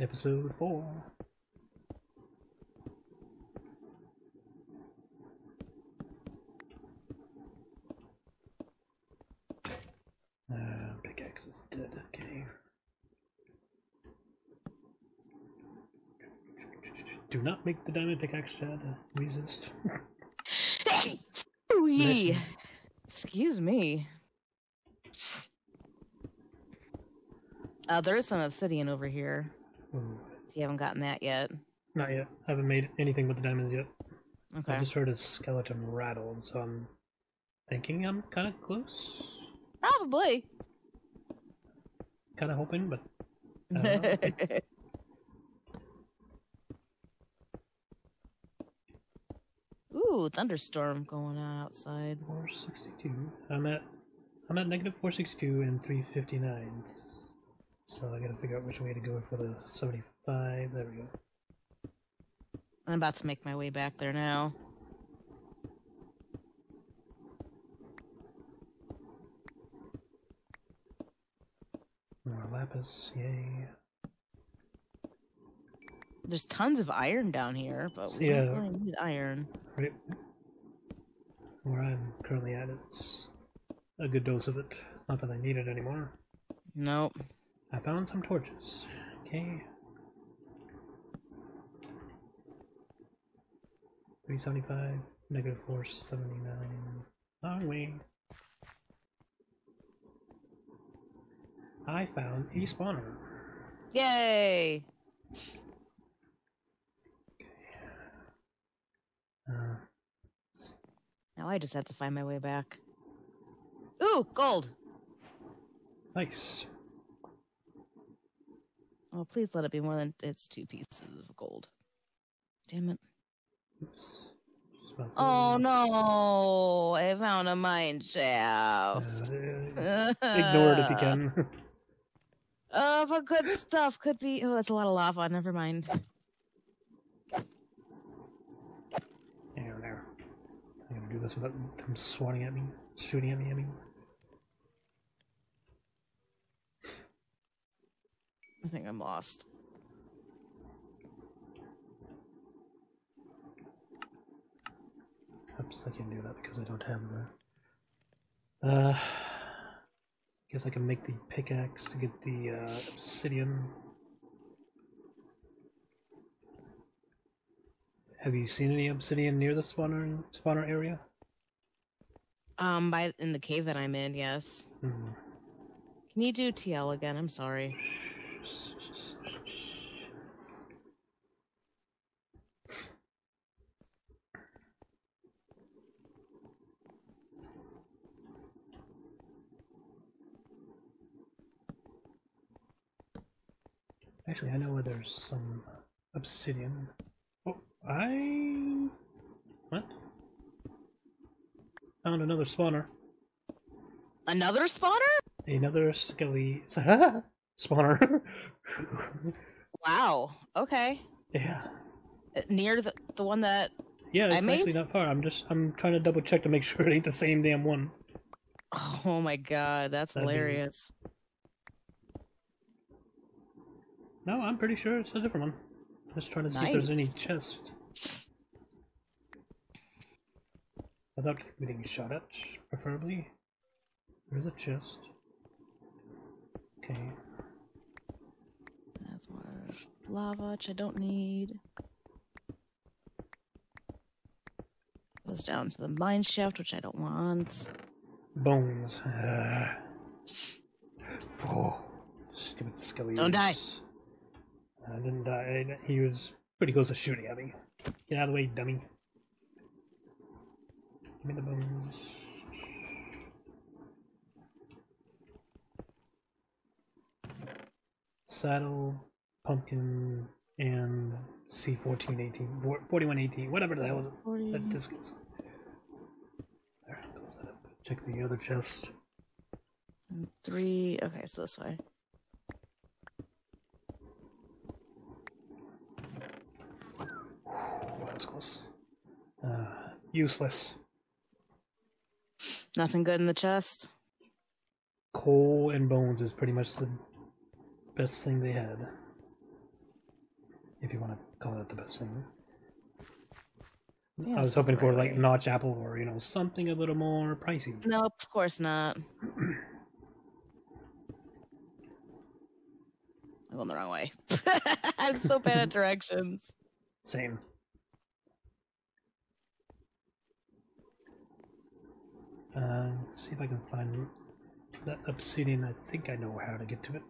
Episode 4. Uh, pickaxe is dead, okay. Do not make the diamond pickaxe, Chad. Resist. Mission. Excuse me. Uh, there is some obsidian over here. If you haven't gotten that yet. not yet. I haven't made anything with the diamonds yet. Okay. I just heard a skeleton rattle, so I'm thinking I'm kind of close. Probably. Kind of hoping, but I don't know. Ooh, thunderstorm going on outside. 462. I'm at I'm at negative 462 and 359. So I gotta figure out which way to go for the 75. There we go. I'm about to make my way back there now. More lapis, yay. There's tons of iron down here, but we Yeah. don't really need iron. Right where I'm currently at, it's a good dose of it. Not that I need it anymore. Nope. I found some torches. Okay. 375, negative 479. Wrong way. I found a spawner. Yay! Uh, Now I just have to find my way back. Ooh, gold! nice. Oh, please let it be more than it's two pieces of gold. Damn it. Oops. Oh no! I found a mine Uh, shaft. ignore it if you can. Oh, but good stuff could be. Oh, that's a lot of lava. Never mind. there, there. I'm gonna do this without them swatting at me, shooting at me. I mean, I think I'm lost. oops, I can't do that because I don't have the. Uh, guess I can make the pickaxe to get the uh, obsidian. Have you seen any obsidian near the spawner spawner area? Um, by in the cave that I'm in, yes. Hmm. Can you do TL again? I'm sorry. Actually, I know where there's some obsidian. Oh, I what? Found another spawner. Another spawner? Another skelly spawner. Wow. Okay. yeah, Uh, Near the the one that. yeah. It's made- actually not far. I'm just I'm trying to double check to make sure it ain't the same damn one. Oh my god, that's That'd be- hilarious. No, I'm pretty sure it's a different one. Just trying to see if there's any Nice. chest. Without getting shot at, preferably. There's a chest. Okay. That's more lava, which I don't need. Goes down to the mine shaft, which I don't want. Bones. Uh, oh, stupid skelly. Don't die. I didn't die. He was pretty close to shooting at me. Get out of the way, dummy. Give me the bones. Saddle, pumpkin, and C1418. 4118, whatever the hell Forty. that disc is. There, close that up. Check the other chest. and Three. Okay, so this way. Close. Uh, useless. Nothing good in the chest. Coal and bones is pretty much the best thing they had. if you want to call that the best thing. Yeah, I was hoping for like notch apple or you know something a little more pricey. No, of course not. I'm going the wrong way. I'm so bad at directions. Same. Uh, let's see if I can find that obsidian. I think I know how to get to it.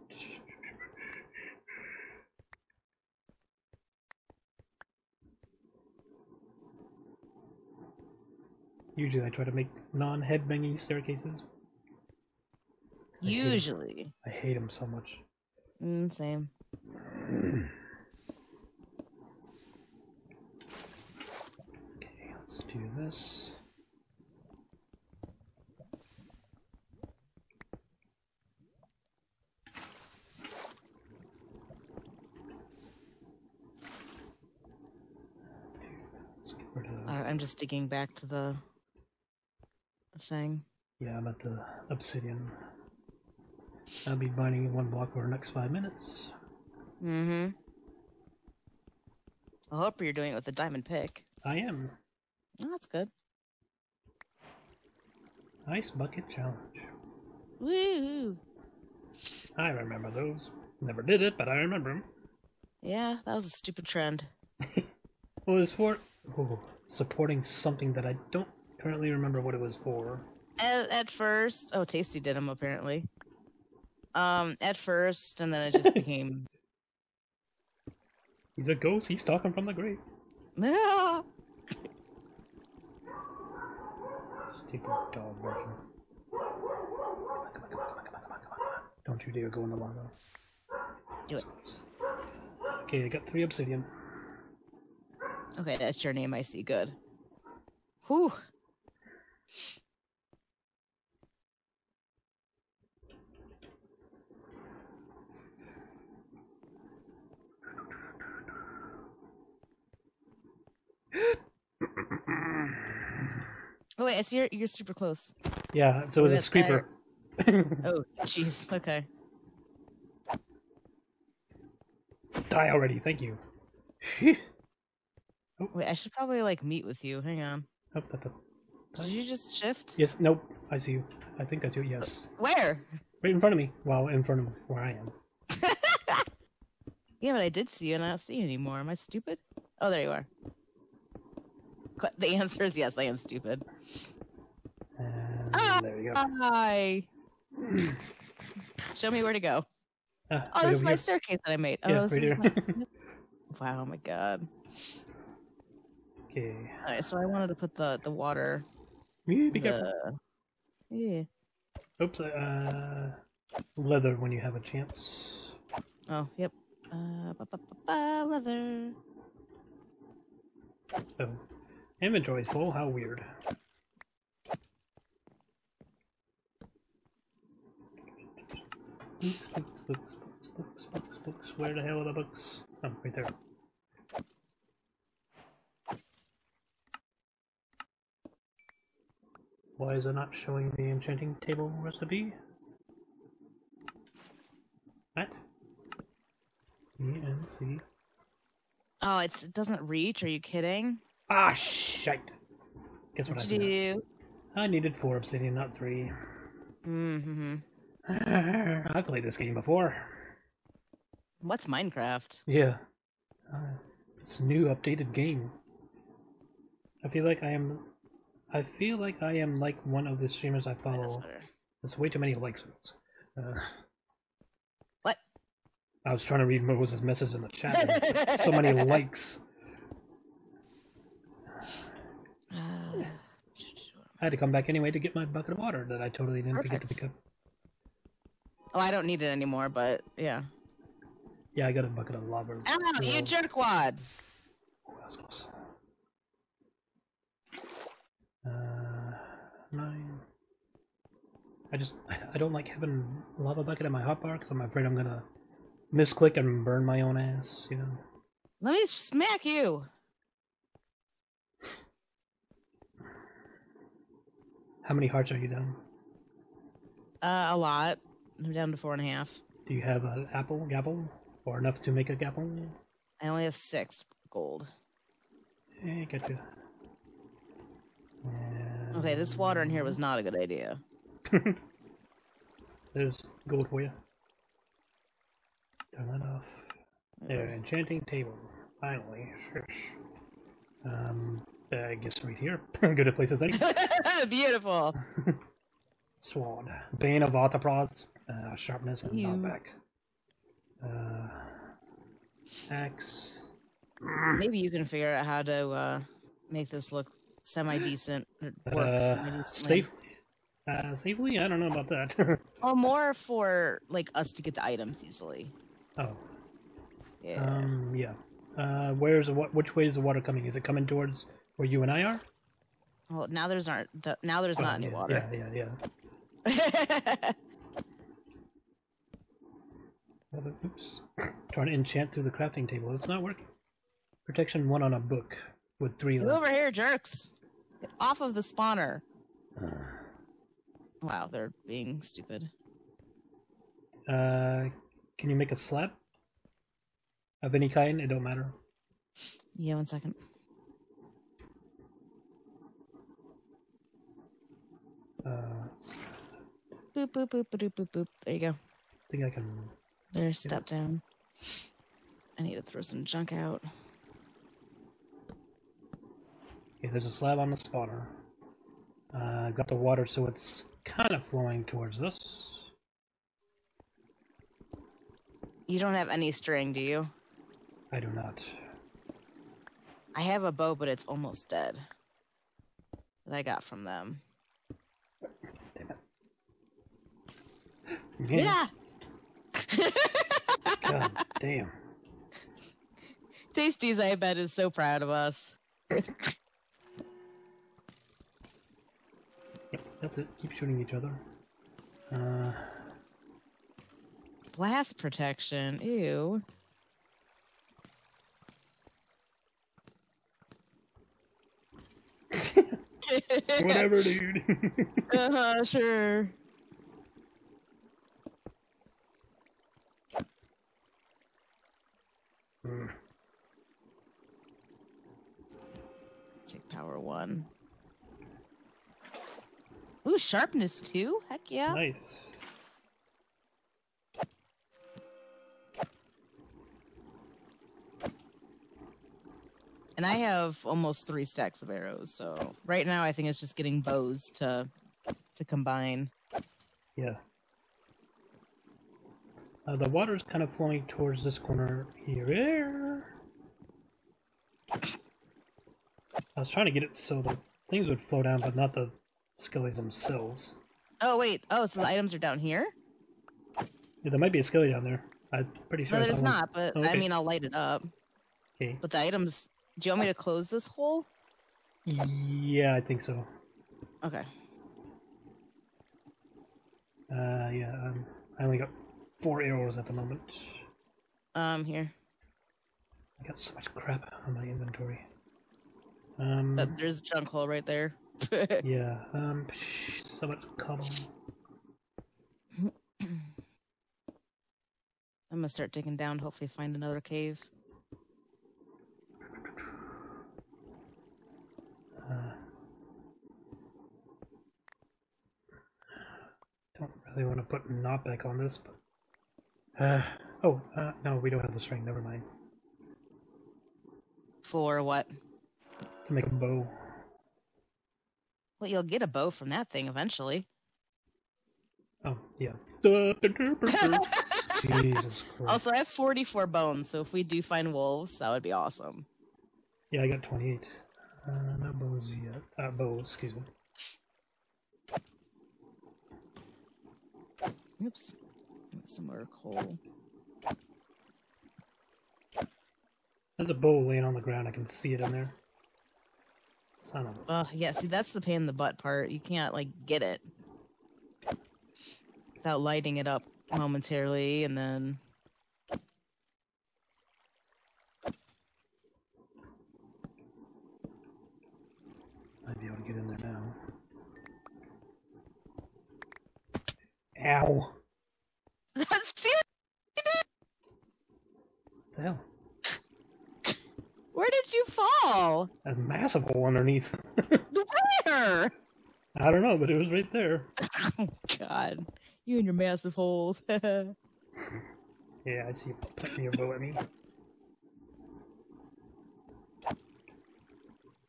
Usually I try to make non-headbanging staircases. I hate. Usually. I hate them so much. Mm, same. Okay, let's do this. Let's get rid of- Uh, I'm just digging back to the, thing. Yeah, I'm at the obsidian. I'll be mining one block over the next five minutes. Mm-hmm. I hope you're doing it with a diamond pick. I am. Oh, that's good. Ice bucket challenge. Woo! I remember those. Never did it, but I remember them. Yeah, that was a stupid trend. Well, it was for oh, supporting something that I don't currently remember what it was for. At, at first, oh, Tasty did them apparently. Um, at first, and then it just became. He's a ghost. He's talking from the grave. Ah! Stupid dog barking. Don't you dare go in the lava. Do it. Okay, I got three obsidian. Okay, that's your name. I see. Good. Whew. Oh wait, I see you're, you're super close. Yeah, so it was a That's screeper. Oh, jeez. Okay. Die already, thank you. Wait, I should probably like meet with you. Hang on. Oh, that- that- Did you just shift? Yes, nope, I see you. I think that's you, yes. Where? Right in front of me. Well, in front of where I am. Yeah, but I did see you and I don't see you anymore. Am I stupid? Oh, there you are. Qu- The answer is yes, I am stupid. And Ah! there you go. Hi. Show me where to go. Ah, Oh, right this is my here. staircase that I made. Oh, Yeah, this right is my- Wow, my god. Okay. All right, so I wanted to put the the water. Yeah, Be careful. Yeah. Oops, uh, leather when you have a chance. Oh, yep. Uh, ba, ba, ba, ba, leather. Oh, inventory's full. How weird. Books, books, books, books, books, books, books. Where the hell are the books? Oh, right there. Why is it not showing the enchanting table recipe? What? ENC. Oh, it's, it doesn't reach. Are you kidding? Ah, shite. Guess what I What'd did? do? I needed four obsidian, not three. Mm-hmm. I've played this game before. What's Minecraft? Yeah. Uh, it's a new updated game. I feel like I am. I feel like I am like one of the streamers I follow. There's way too many likes. Uh, What? I was trying to read Moses' message in the chat. and so many likes. Uh, I had to come back anyway to get my bucket of water that I totally didn't forget to pick up. oh, I don't need it anymore, but yeah. Yeah, I got a bucket of lava. Ow, you jerkwad! Oh, that was close. Uh, nine. I just I, don't like having lava bucket in my hotbar because I'm afraid I'm gonna misclick and burn my own ass. You know. Let me smack you! How many hearts are you down? Uh, a lot. I'm down to four and a half. Do you have an apple, gapple, or enough to make a gapple? I only have six gold. Hey, get you. Okay, this water in here was not a good idea. There's gold for you. Turn that off. There, enchanting table. Finally. Um, I guess right here. Good a place as any. Beautiful. Sword. Bane of Arthropods. Uh, sharpness and knockback. Uh, axe. Maybe you can figure out how to uh, make this look semi decent. Uh, semi-decently. Safe. Uh, safely? I don't know about that. Well, more for like us to get the items easily. oh. Yeah. Um, yeah. Uh, where's the what? Which way is the water coming? Is it coming towards where you and I are? well, now there's aren't. Now there's Oh, not any water. Yeah, yeah, yeah. Oops. Trying to enchant through the crafting table. It's not working. Protection one on a book with three Get left. over here, jerks! Get off of the spawner. Wow, they're being stupid. Uh, can you make a slab of any kind? It don't matter. Yeah, one second. Uh, Boop boop boop boop boop boop. There you go. I think I can. There's step down. I need to throw some junk out. Okay, there's a slab on the spawner. Uh, got the water, so it's kind of flowing towards us. You don't have any string, do you? I do not. I have a bow, but it's almost dead. That I got from them. Damn it. Yeah. Yeah. God damn. Tasties, I bet, is so proud of us. that's it. Keep shooting each other. Uh, Blast protection. Ew. whatever, dude. uh-huh, sure. Mm, Take power one. Ooh, sharpness too? Heck yeah. nice. And I have almost three stacks of arrows, so right now I think it's just getting bows to to combine. Yeah. Uh, the water's kind of flowing towards this corner here. I was trying to get it so the things would flow down, but not the skellies themselves. Oh wait, oh so the items are down here? Yeah, there might be a skelly down there. I'm pretty sure. No, there's saw one. not, but I Okay. mean I'll light it up. Okay. But the items do you want me to close this hole? Yeah, I think so. Okay. Uh, yeah, um, I only got four arrows at the moment. Um here. I got so much crap on my inventory. Um, But there's a junk hole right there. yeah, um, so much cobble. I'm gonna start digging down hopefully find another cave. Uh, don't really want to put knockback on this, but. Uh, oh, uh, no, we don't have the string, never mind. For what? To make a bow. Well, you'll get a bow from that thing eventually. Oh, yeah. Jesus Christ. Also, I have 44 bones, so if we do find wolves, that would be awesome. Yeah, I got 28. Uh, no bows yet. Uh, bows, excuse me. Oops. Some more coal. There's a bow laying on the ground. I can see it in there. Son of a... Oh, yeah, see, that's the pain in the butt part. You can't, like, get it without lighting it up momentarily, and then. Might be able to get in there now. Ow! What the hell? Hole? A massive hole underneath. Where? I don't know, but it was right there. Oh God, you and your massive holes. Yeah, I see you pointing your bow at me.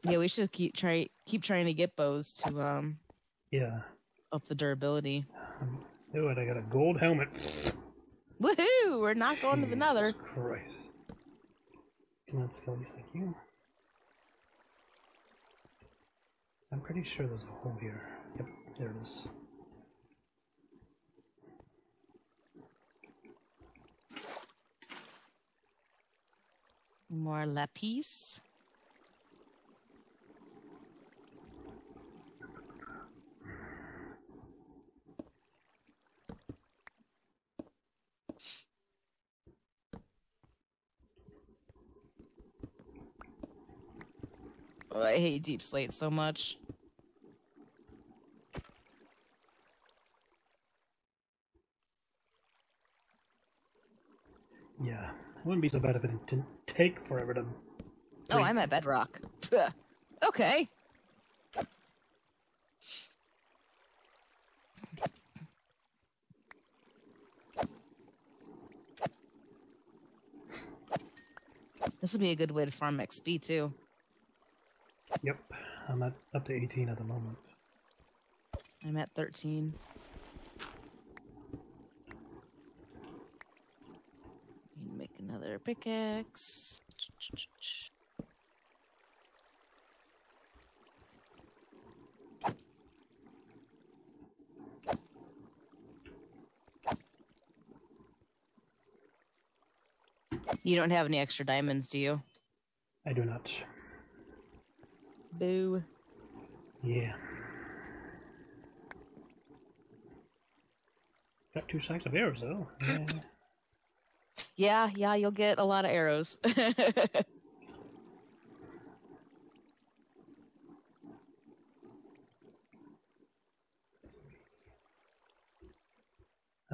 yeah, we should keep try keep trying to get bows to um Yeah. up the durability. Um, oh, and I got a gold helmet. Woohoo! We're not going to the nether. Christ. On, Skellies, thank you. I'm pretty sure there's a hole here. Yep, there it is. More lapis. Hate deepslate so much. Yeah, it wouldn't be so bad if it didn't take forever to. Oh. I'm at bedrock. okay. This would be a good way to farm XP too. Yep, I'm at up to 18 at the moment. I'm at 13. Need to Make another pickaxe. You don't have any extra diamonds, do you? I do not. Boo. Yeah. Got two stacks of arrows though. Yeah. Yeah, yeah, you'll get a lot of arrows. I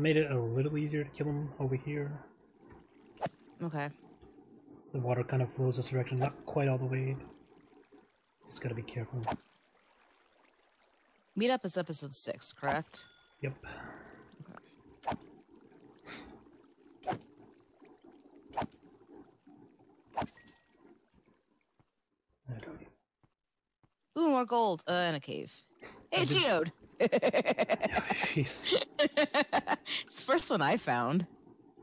made it a little easier to kill him over here. okay. The water kind of flows this direction, not quite all the way. Just gotta be careful. Meetup is episode six, correct? Yep. Don't Ooh, more gold. Uh, and a cave. Hey, s- geode. Jeez. it's the first one I found.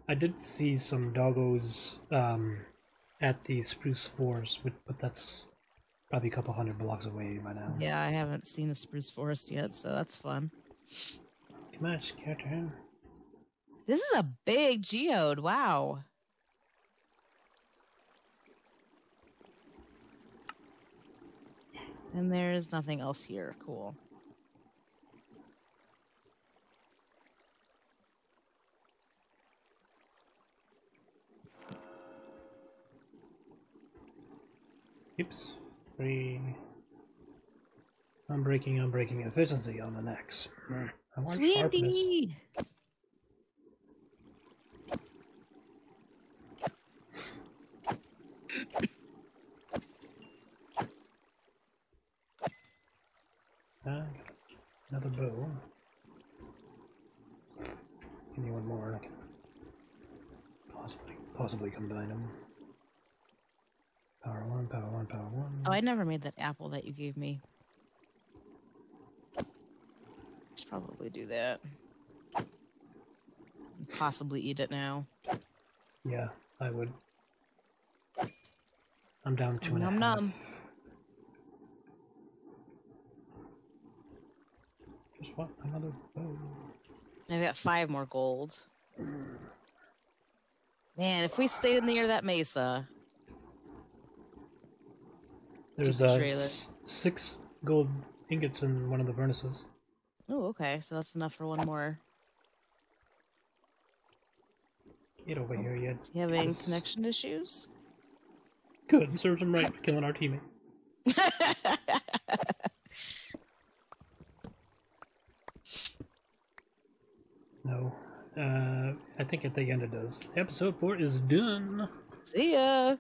I did see some doggos um, at the Spruce Forest, but, but that's probably a couple hundred blocks away by now. Yeah, I haven't seen a spruce forest yet, so that's fun. Come on, just character in. This is a big geode. Wow. And there's nothing else here. Cool. Oops. Three. I'm breaking, I'm breaking efficiency on the next. I. Sweetie! Ah, another bow. Give me one more and I can possibly, possibly combine them. Power one, power one, power one. Oh, I never made that apple that you gave me. Should probably do that. Possibly eat it now. Yeah, I would. I'm down two and a half. Nom nom. Just want another bow. I've got five more gold. Man, if we stayed in the air that mesa, There's the uh, trailer. six gold ingots in one of the furnaces. oh, okay, so that's enough for one more. Get over here, you. You having Yes. connection issues? Good, serves him right for killing our teammate. No. Uh, I think at the end it does. Episode 4 is done. See ya.